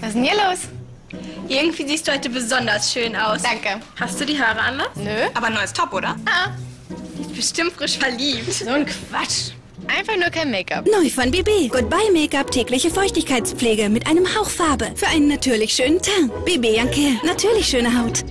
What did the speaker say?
Was ist denn hier los? Irgendwie siehst du heute besonders schön aus. Danke. Hast du die Haare anders? Nö. Aber ein neues Top, oder? Ah, Die ist bestimmt frisch verliebt. so ein Quatsch. Einfach nur kein Make-up. Neu von BB. Goodbye Make-up tägliche Feuchtigkeitspflege mit einem Hauch Farbe für einen natürlich schönen Teint. BB Janke, natürlich schöne Haut.